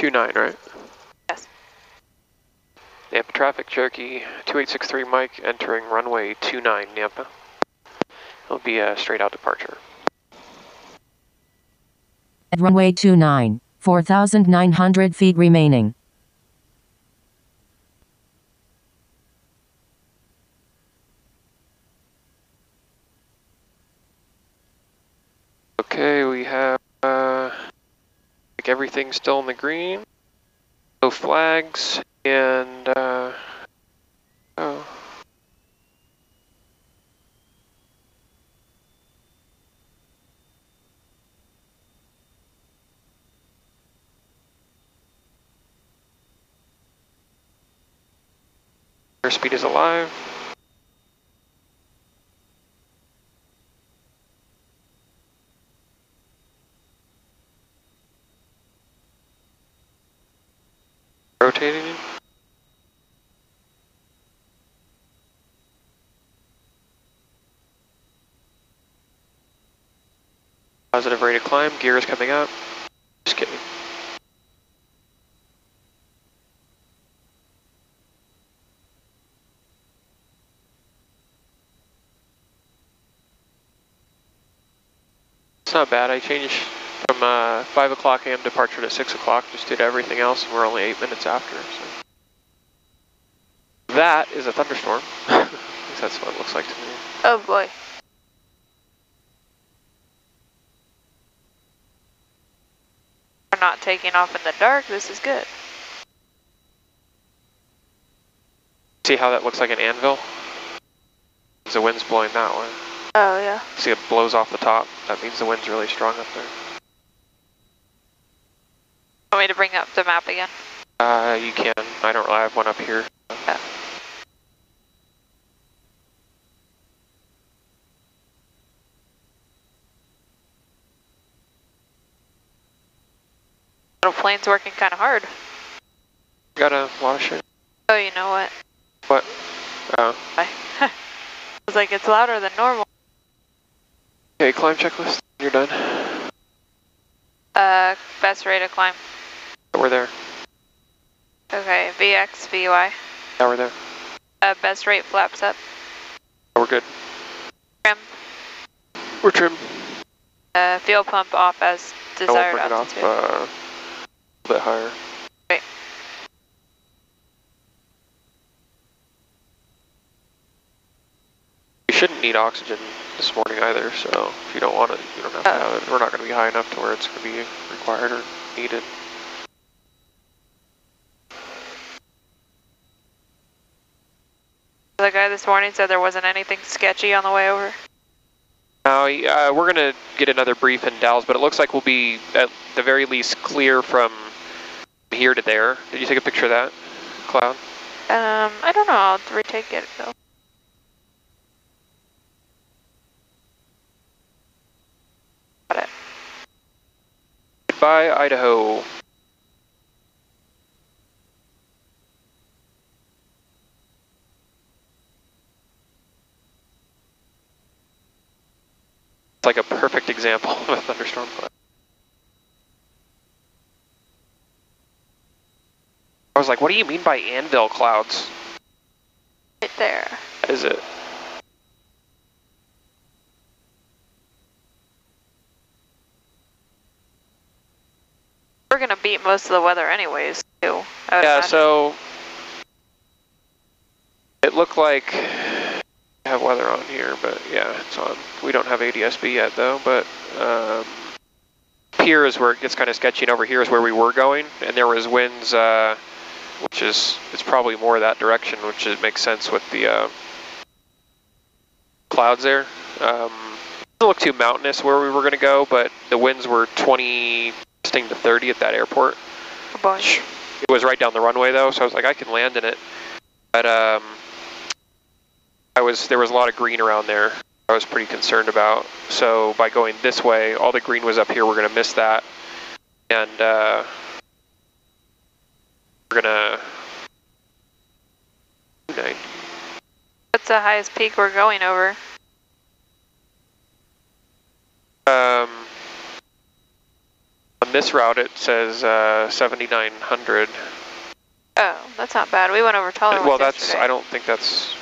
2-9, right? Yes. Nampa traffic, Cherokee 2863 Mike entering runway 29 Nampa. It'll be a straight out departure. At runway 29, 4,900 feet remaining. Okay, we have like everything still in the green. No flags and uh, oh. Airspeed is alive. Rotating. Positive rate of climb, gear is coming up. Just kidding. It's not bad. I changed from uh, 5 o'clock a.m. departure to 6 o'clock. Just did everything else, and we're only 8 minutes after. So. That is a thunderstorm. At least that's what it looks like to me. Oh boy. We're not taking off in the dark. This is good. See how that looks like an anvil? The wind's blowing that way. Oh yeah. See it blows off the top. That means the wind's really strong up there. Want me to bring up the map again? Uh, you can. I don't really have one up here. Yeah. Little plane's working kind of hard. Got a lot of shit. Oh, you know what? What? Oh. I was like, it's louder than normal. Okay, climb checklist. You're done. Uh, best rate of climb. We're there. Okay, VX, VY. Now we're there. Uh, best rate flaps up. We're good. Trim. We're trim. Uh, fuel pump off as I won't desired bring it off uh, a bit higher. Great. You shouldn't need oxygen this morning either, so if you don't want it, you don't have to Oh. have it. We're not going to be high enough to where it's going to be required or needed. The guy this morning said there wasn't anything sketchy on the way over. Now, uh, we're going to get another brief in Dalles, but it looks like we'll be at the very least clear from here to there. Did you take a picture of that cloud? Um, I don't know. I'll retake it though. Got it. Goodbye, Idaho. It's like a perfect example of a thunderstorm cloud. I was like, what do you mean by anvil clouds? Right there. Is it? We're gonna beat most of the weather anyways, too. Yeah, imagine. so it looked like have weather on here, but yeah, it's on. We don't have ADSB yet though, but um, here is where it gets kind of sketchy, and over here is where we were going, and there was winds, uh, which is it's probably more that direction, which is, makes sense with the uh, clouds there. Um, doesn't look too mountainous where we were going to go, but the winds were 20 to 30 at that airport. A bunch. It was right down the runway though, so I was like, I can land in it. But um, I was there was a lot of green around there. I was pretty concerned about. So by going this way, all the green was up here. We're gonna miss that, and uh, we're gonna. What's the highest peak we're going over? Um, on on this route it says uh, 7900. Oh, that's not bad. We went over taller well, that's yesterday. I don't think that's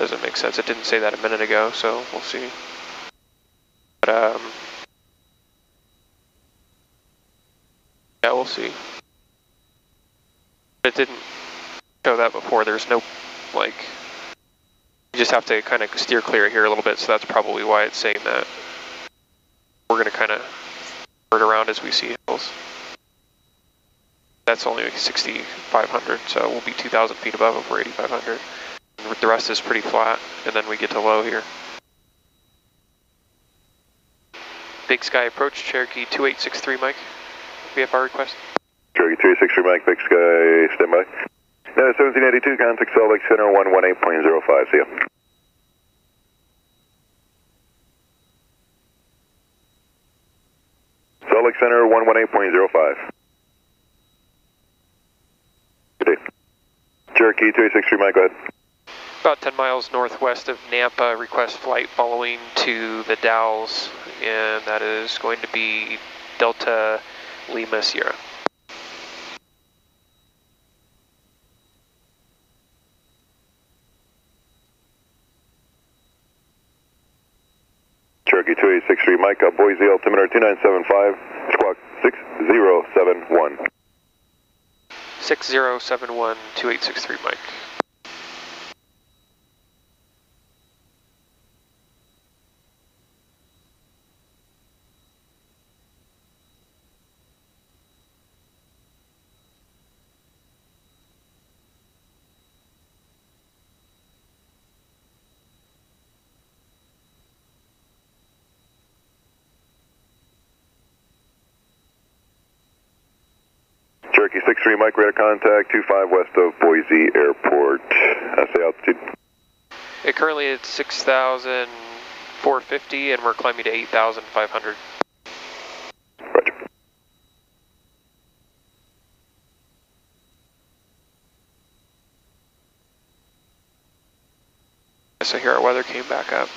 doesn't make sense. It didn't say that a minute ago, so we'll see. But um, yeah, we'll see. It didn't show that before. There's no like. You just have to kind of steer clear here a little bit, so that's probably why it's saying that. We're gonna kind of turn around as we see hills. That's only 6,500, so we'll be 2,000 feet above if we're 8,500. The rest is pretty flat, and then we get to low here. Big Sky approach, Cherokee 2863, Mike. VFR request. Cherokee 363 Mike, Big Sky, stand by. Uh, 1782, contact Salt Lake Center 118.05, see ya. Salt Lake Center 118.05. Good day. Cherokee 263 Mike, go ahead. About 10 miles northwest of Nampa, request flight following to the Dalles, and that is going to be Delta Lima Sierra. Cherokee 2863 Mike, Boise altimeter 2975, squawk 6071. 6071 2863, Mike. Cherokee 63 Mike, radar contact 25 west of Boise Airport. Uh, say altitude. It currently it's 6,450 and we're climbing to 8,500. Roger. So here our weather came back up.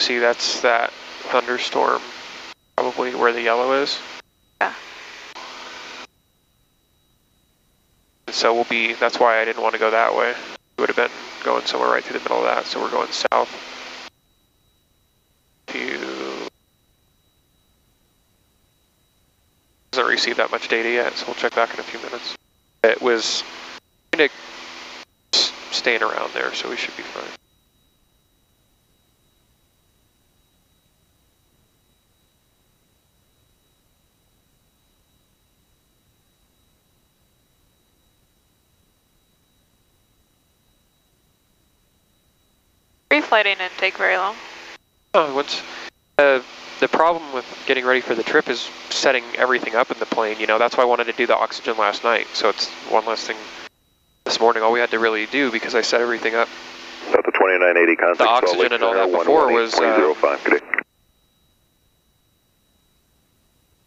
See, that's that thunderstorm, probably where the yellow is. Yeah. And so we'll be, that's why I didn't want to go that way. We would have been going somewhere right through the middle of that, so we're going south. To hasn't received that much data yet, so we'll check back in a few minutes. It was staying around there, so we should be fine. Pre-flighting didn't take very long. Oh, once uh, the problem with getting ready for the trip is setting everything up in the plane. You know, that's why I wanted to do the oxygen last night. So it's one less thing this morning. All we had to really do because I set everything up. Delta 2980, contact The Salt oxygen Lake and all that before was, uh, 118.05. Good day.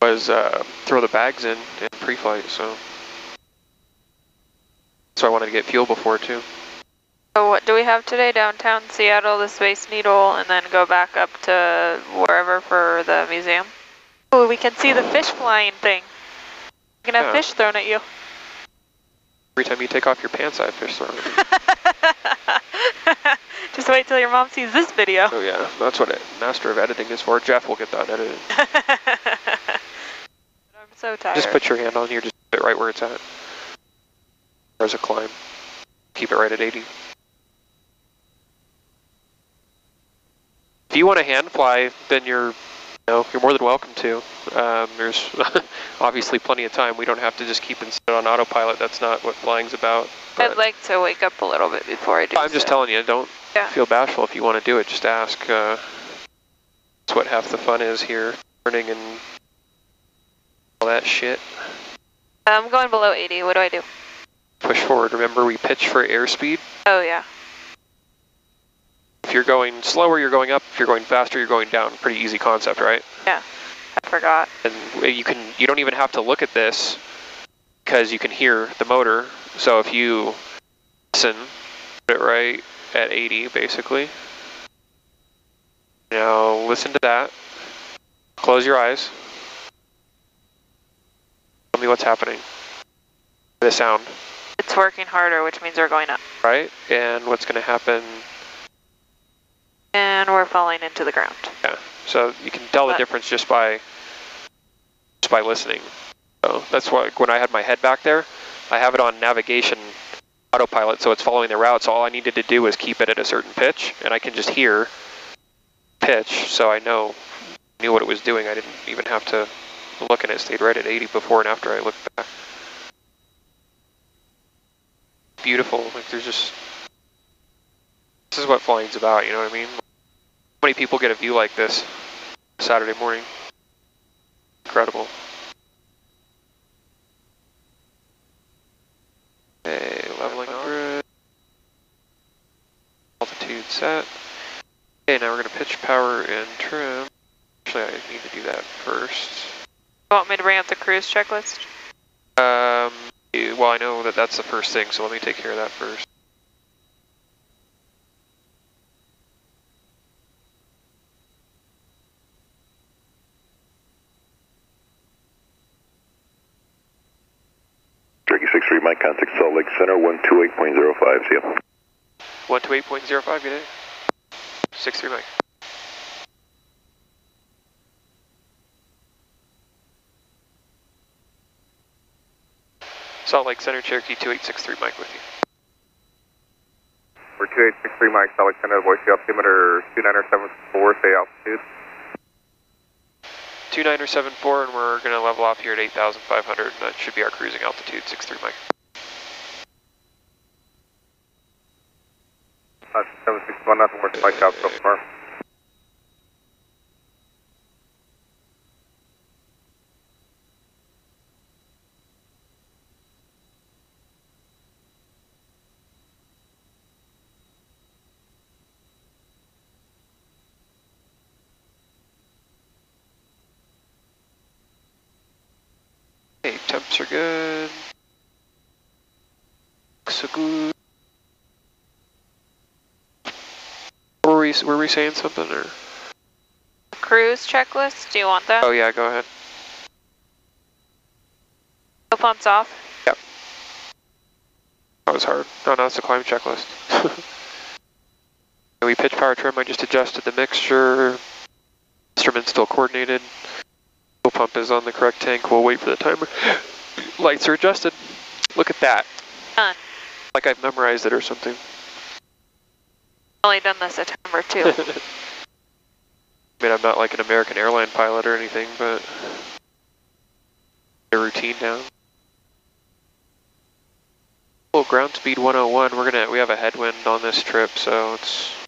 Was uh, throw the bags in in pre-flight. So so I wanted to get fuel before too. So what do we have today? Downtown Seattle, the Space Needle, and then go back up to wherever for the museum. Oh, we can see the fish flying thing. You can have Yeah. fish thrown at you. Every time you take off your pants, I have fish thrown. at me. Just wait till your mom sees this video. Oh yeah, that's what a master of editing is for. Jeff will get that edited. I'm so tired. Just put your hand on here, just put it right where it's at. There's a climb. Keep it right at 80. If you want to hand fly, then you're, you know, you're more than welcome to. Um, there's obviously plenty of time. We don't have to just keep and sit on autopilot. That's not what flying's about. I'd like to wake up a little bit before I do I'm just telling you, don't Yeah. feel bashful if you want to do it. Just ask. Uh, that's what half the fun is here, learning and all that shit. I'm going below 80. What do I do? Push forward. Remember, we pitch for airspeed. Oh, yeah. If you're going slower, you're going up. If you're going faster, you're going down. Pretty easy concept, right? Yeah, I forgot. And you can you don't even have to look at this because you can hear the motor. So if you listen, put it right at 80 basically. Now listen to that. close your eyes. Tell me what's happening. The sound, It's working harder, which means we're going up. right? And what's going to happen? And we're falling into the ground. Yeah. So you can tell the difference just by just by listening. So that's why when I had my head back there, I have it on navigation autopilot, so it's following the route. So all I needed to do was keep it at a certain pitch, and I can just hear pitch, so I know knew what it was doing. I didn't even have to look, and it stayed right at 80 before and after I looked back. Beautiful. Like there's just this is what flying's about. You know what I mean? How many people get a view like this Saturday morning? Incredible. Okay, leveling off. Altitude set. Okay, now we're going to pitch power and trim. Actually, I need to do that first. You want me to bring up the cruise checklist? Um, well, I know that that's the first thing, so let me take care of that first. Turkey 63 Mike, contact Salt Lake Center 128.05. See ya. 128.05, good day. 63 Mike. Salt Lake Center, Cherokee 2863 Mike with you. We're 2863 Mike, Salt Lake Center, Boise altimeter 2974, say altitude. 2974, and we're going to level off here at 8,500, and that should be our cruising altitude, 63 Mike. Uh, 761, nothing out so far. Okay, temps are good. So good. Were we, were we saying something, or? Cruise checklist, do you want that? Oh yeah, go ahead. Fuel pumps off. Yep. That was hard. No, no, it's a climb checklist. we pitch power trim, I just adjusted the mixture. Instrument's still coordinated. Fuel pump is on the correct tank. We'll wait for the timer. Lights are adjusted. Look at that. Done. Like I've memorized it or something. Only done this at number two. I mean, I'm not like an American airline pilot or anything, but a routine down. Oh, ground speed 101. We're gonna we have a headwind on this trip, so it's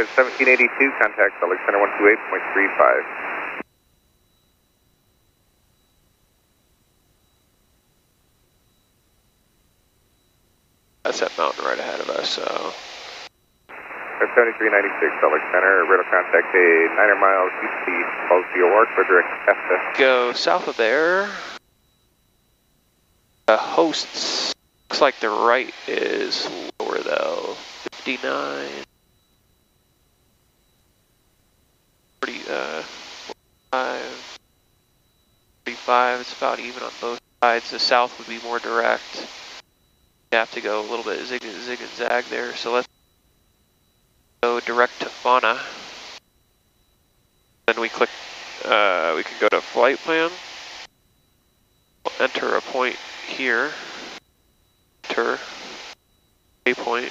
United 1782, contact Lake Center 128.35. that's that mountain right ahead of us. So 7396, Salt Lake Center, radar contact a 9 miles east of Falls York for direct EFTA. go south of there. The hosts looks like the right is lower though. 59. 45, it's about even on both sides. The south would be more direct. You have to go a little bit zig, zig and zag there. So let's go direct to fauna. Then we click, uh, we can go to flight plan. We'll enter a point here. Enter a point.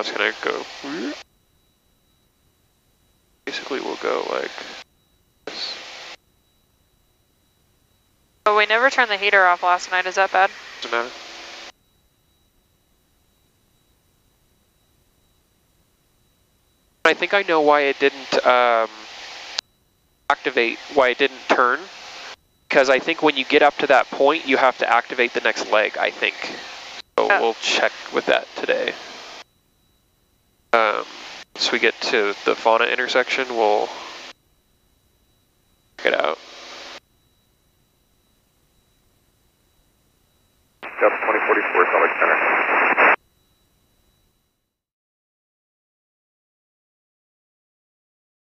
it's gonna go. Basically, we'll go like this. Oh, we never turned the heater off last night. Is that bad? Doesn't matter. I think I know why it didn't um, activate, why it didn't turn. Because I think when you get up to that point, you have to activate the next leg, I think. So oh. we'll check with that today um, once we get to the fauna intersection, we'll check it out.